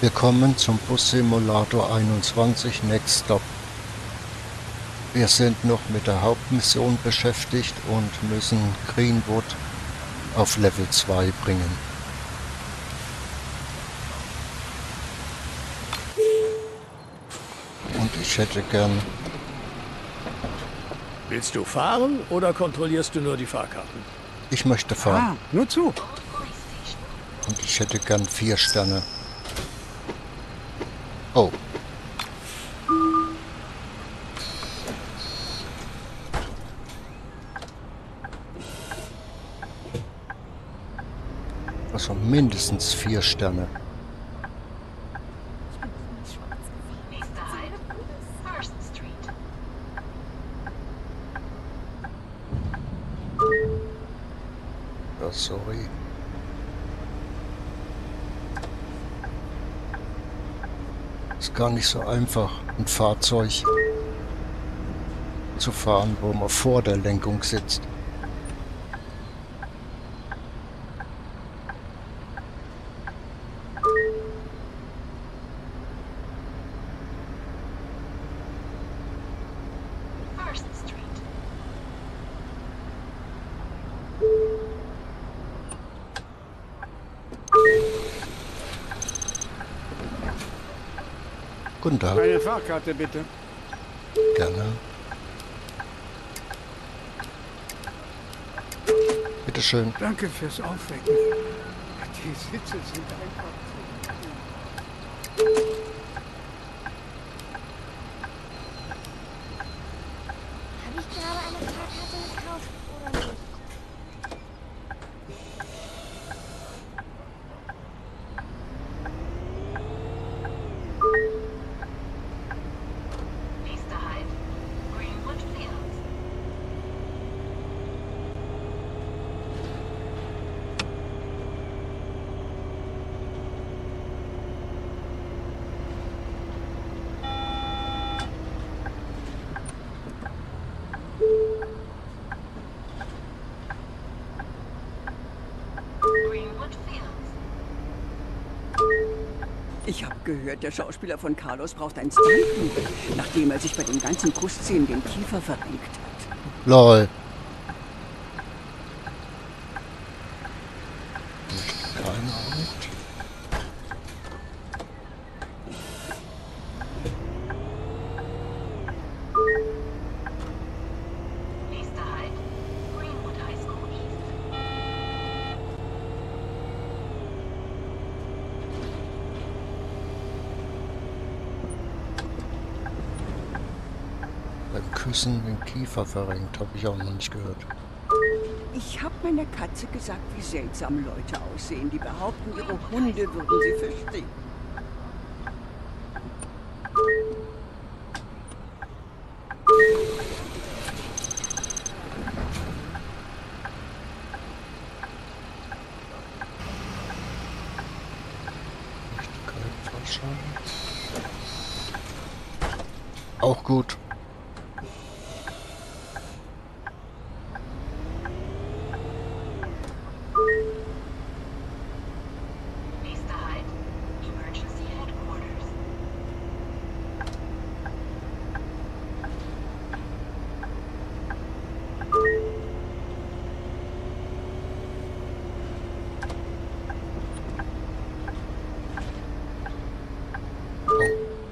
Willkommen zum Bus Simulator 21 Next Stop. Wir sind noch mit der Hauptmission beschäftigt und müssen Greenwood auf Level 2 bringen. Und ich hätte gern... Willst du fahren oder kontrollierst du nur die Fahrkarten? Ich möchte fahren. Ah, nur zu. Und ich hätte gern vier Sterne. Oh. Also mindestens vier Sterne. Nächster Halt, First Street. Ja, sorry. Ist gar nicht so einfach, ein Fahrzeug zu fahren, wo man vor der Lenkung sitzt. Guten Tag, Eine Fahrkarte bitte. gerne. Bitteschön. Danke fürs Aufwecken. Die Sitze sind einfach zu. Habe ich gerade eine Fahrkarte gekauft oder nicht? Nächster Halt, Greenwood Fields. Greenwood Fields. Ich habe gehört, der Schauspieler von Carlos braucht ein Stuntman, nachdem er sich bei den ganzen Kussszenen den Kiefer verrenkt hat. Lol. Keine Ahnung. Küssen den Kiefer verrenkt, habe ich auch noch nicht gehört. Ich habe meiner Katze gesagt, wie seltsam Leute aussehen, die behaupten, ihre Hunde würden sie verstehen. Auch gut.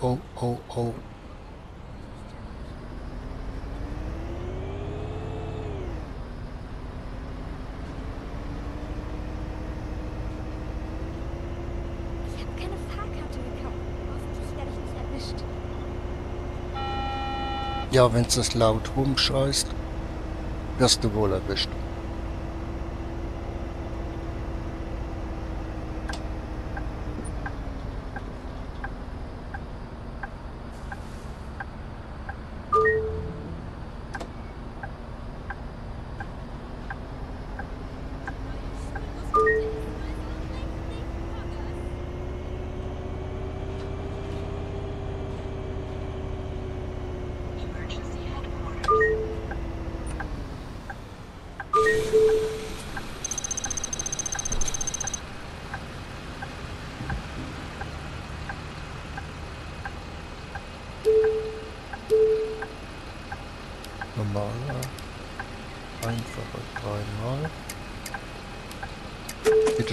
Oh, oh, oh. Ich habe keine Fahrkarte gekauft. Hoffentlich werde ich nicht erwischt. Ja, wenn es laut rumscheißt, wirst du wohl erwischt. Emergency Headquarters. Normaler. Einfache dreimal.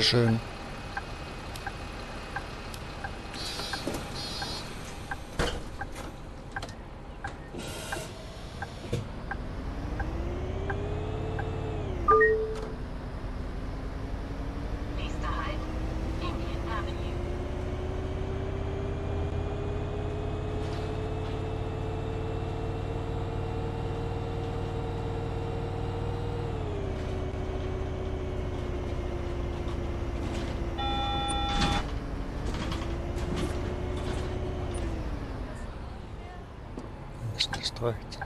Bitteschön. Ist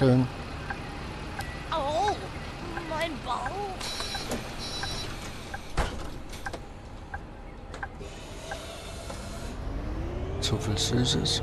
Au, mein Bauch. Zu viel Süßes.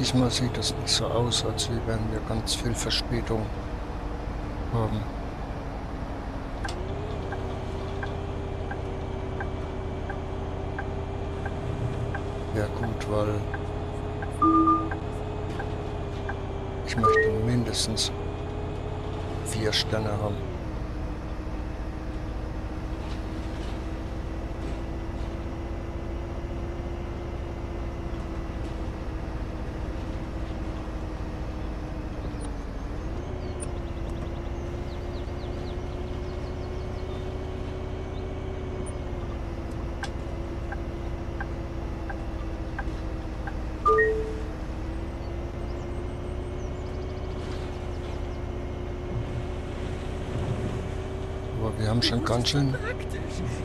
Diesmal sieht es nicht so aus, als werden wir ganz viel Verspätung haben. Ja gut, weil ich möchte mindestens vier Sterne haben. Aber wir haben schon ganz schön.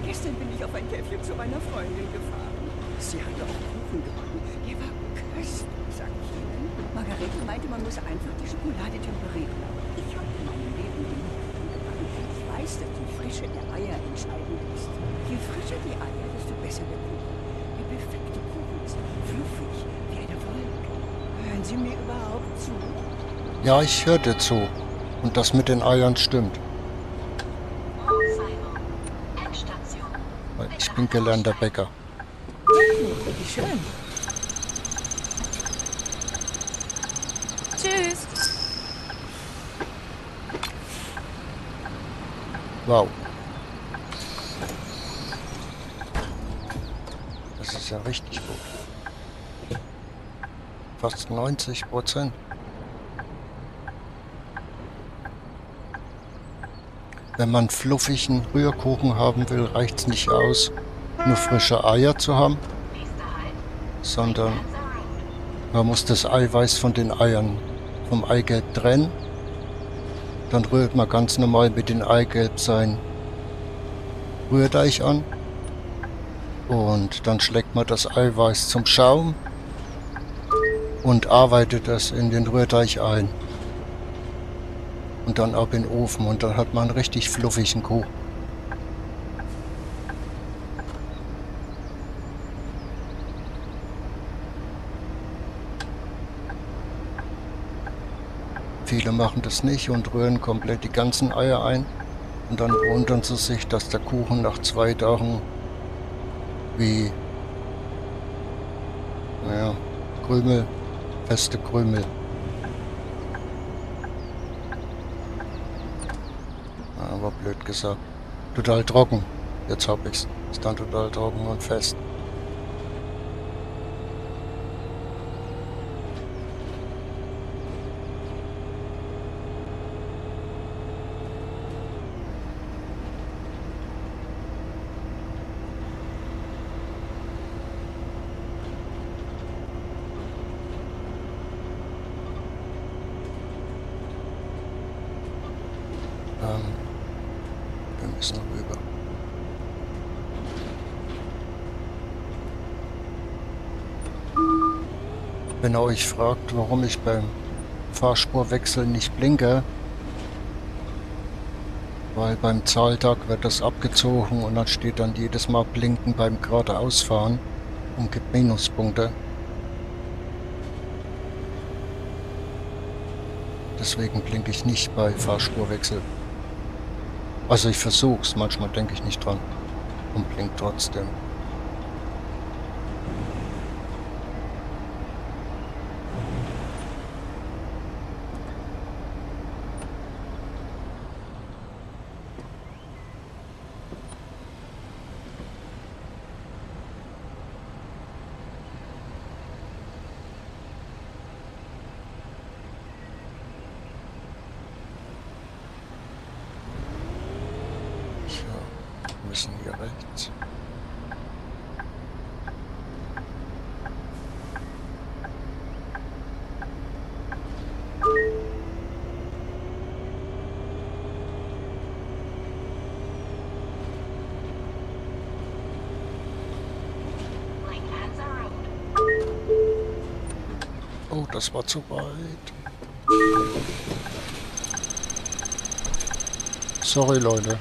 Gestern bin ich auf ein Käffchen zu meiner Freundin gefahren. Sie hatte auch Kuchen gebacken. Der war köstlich, sag ich Ihnen. Margarete meinte, man muss einfach die Schokolade temperieren. Ich habe in meinem Leben genug Kuchen gebacken. Ich weiß, dass die Frische der Eier entscheidend ist. Je frischer die Eier, desto besser der Kuchen. Der perfekte Kuchen ist fluffig, wie eine Wolke. Hören Sie mir überhaupt zu? Ja, ich hörte zu. Und das mit den Eiern stimmt. Bin gelernter Bäcker. Wie schön. Tschüss. Wow. Das ist ja richtig gut. Fast 90 Prozent. Wenn man fluffigen Rührkuchen haben will, reicht es nicht aus, nur frische Eier zu haben, sondern man muss das Eiweiß von den Eiern vom Eigelb trennen. Dann rührt man ganz normal mit dem Eigelb sein Rührteig an. Und dann schlägt man das Eiweiß zum Schaum und arbeitet das in den Rührteig ein. Und dann ab in den Ofen und dann hat man einen richtig fluffigen Kuchen. Viele machen das nicht und rühren komplett die ganzen Eier ein. Und dann wundern sie sich, dass der Kuchen nach zwei Tagen wie naja, Krümel, feste Krümel. Aber blöd gesagt. Total trocken. Jetzt hab ich's. Ist dann total trocken und fest. Ähm, wir müssen rüber. Wenn ihr euch fragt, warum ich beim Fahrspurwechsel nicht blinke, weil beim Zahltag wird das abgezogen und dann steht dann jedes Mal blinken beim geradeausfahren und gibt Minuspunkte. Deswegen blinke ich nicht bei Fahrspurwechsel. Also ich versuch's, manchmal denke ich nicht dran und blink trotzdem. So, wir müssen hier rechts. Oh, das war zu weit. Sorry, Leute.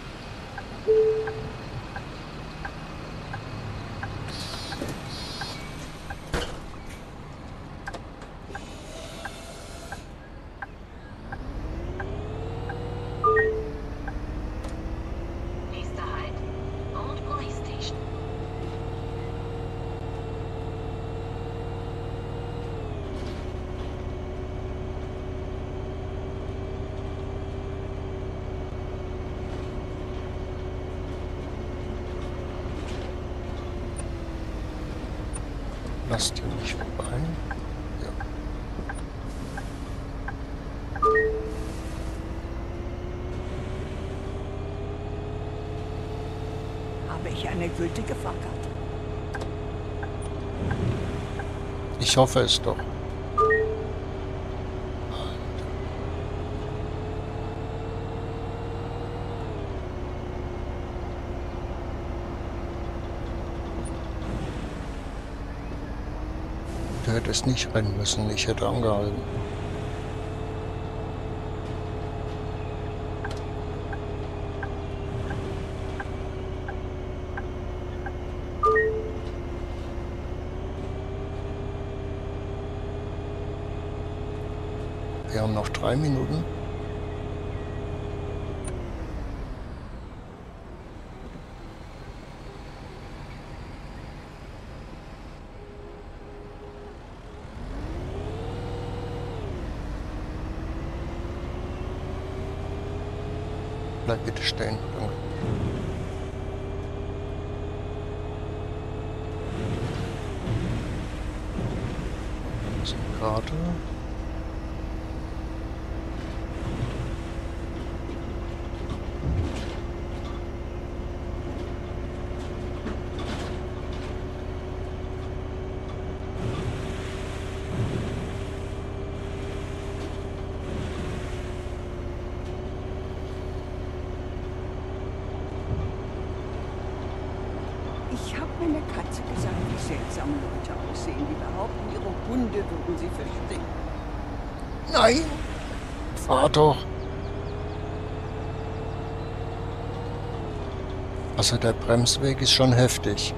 Nächster Halt. Old Police Station. Lasst ihr nicht vorbei. Ja. Habe ich eine gültige Fahrkarte? Ich hoffe es doch. Hättest nicht rennen müssen, ich hätte angehalten. Wir haben noch drei Minuten. Bleib bitte stehen. Danke. So, gerade. Ich habe eine Katze gesagt, wie seltsam Leute aussehen, die behaupten, ihre Hunde würden sie verstecken. Nein! Fahr doch! Also der Bremsweg ist schon heftig.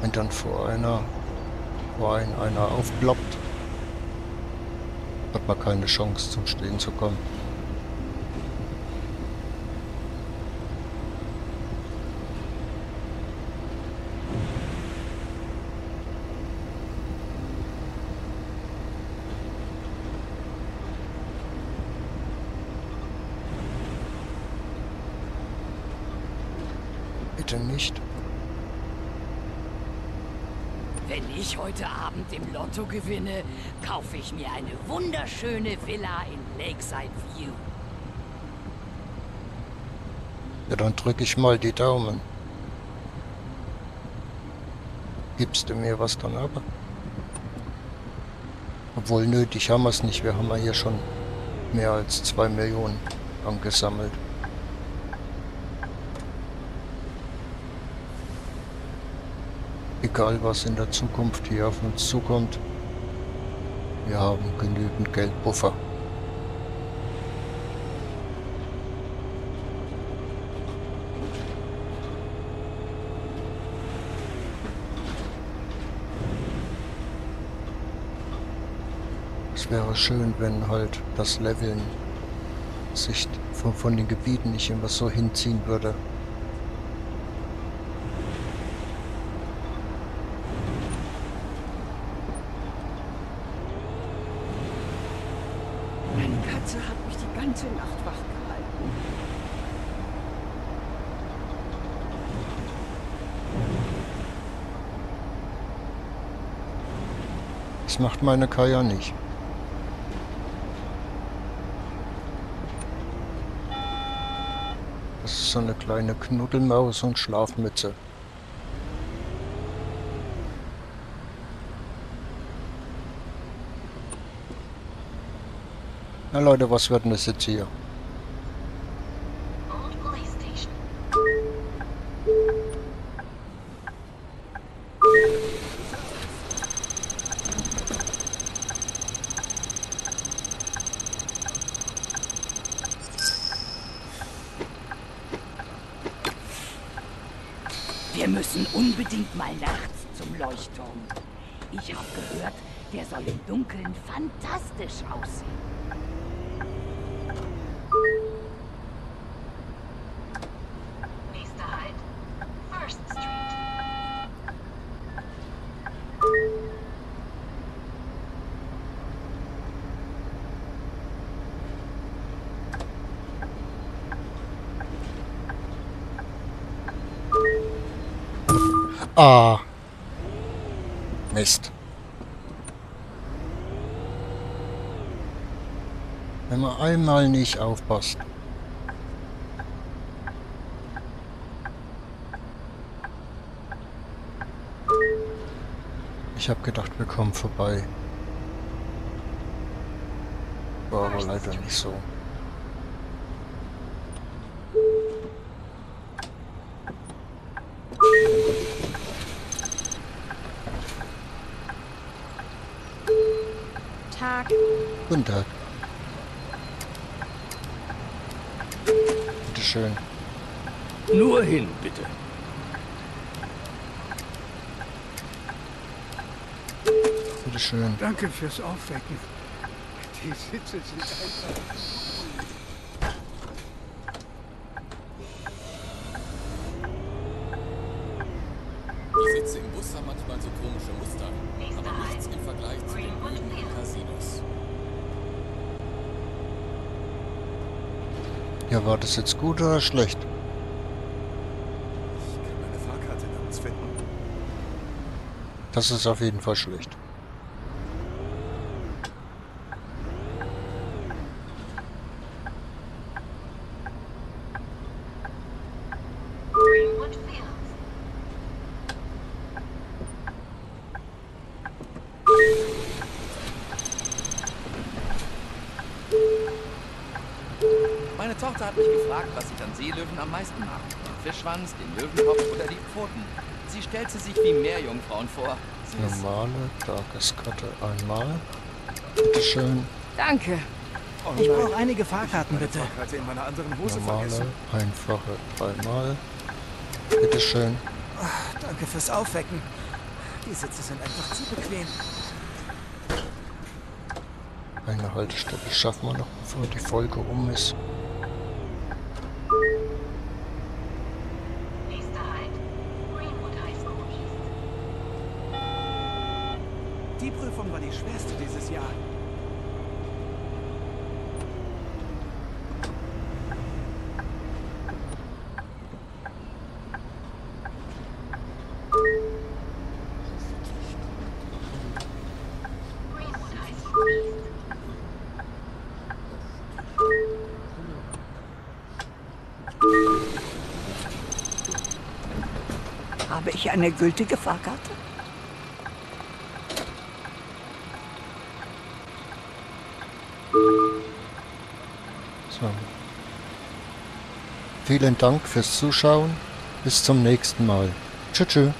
Wenn dann vor einer, vor ein, einer aufploppt, hat man keine Chance zum Stehen zu kommen. Bitte nicht. Wenn ich heute Abend im Lotto gewinne, kaufe ich mir eine wunderschöne Villa in Lakeside View. Ja, dann drücke ich mal die Daumen. Gibst du mir was dann aber? Obwohl nötig haben wir es nicht. Wir haben ja hier schon mehr als zwei Millionen angesammelt. Egal was in der Zukunft hier auf uns zukommt, wir haben genügend Geldpuffer. Es wäre schön, wenn halt das Leveln sich von, von den Gebieten nicht immer so hinziehen würde. Eine Katze hat mich die ganze Nacht wach gehalten. Das macht meine Kaya nicht. Das ist so eine kleine Knuddelmaus und Schlafmütze. Na Leute, was wird denn das jetzt hier? Ah. Mist. Wenn man einmal nicht aufpasst. Ich habe gedacht, wir kommen vorbei. War aber leider nicht so. Guten Tag. Bitte schön. Nur hin, bitte. Bitte schön. Danke fürs Aufwecken. Die Sitze sind einfach... Die Sitze im Bus haben manchmal so komische Muster, aber nichts im Vergleich zu den in Casinos. Ja, war das jetzt gut oder schlecht? Ich kann meine Fahrkarte namens finden. Das ist auf jeden Fall schlecht. An Seelöwen am meisten mag. Den Fischschwanz, den Löwenkopf oder die Pfoten. Sie stellt sie sich wie Meerjungfrauen vor. Süß. Normale Tageskarte einmal. Bitteschön. Danke. Oh Ich brauche einige Fahrkarten, bitte. Fahrkarte in meiner anderen Hose Normale, vergessen. einfache dreimal. Bitteschön. Danke fürs Aufwecken. Die Sitze sind einfach zu bequem. Eine Haltestelle schaffen wir noch, bevor die Folge um ist. Habe ich eine gültige Fahrkarte? So. Vielen Dank fürs Zuschauen. Bis zum nächsten Mal. Tschüss. tschüss.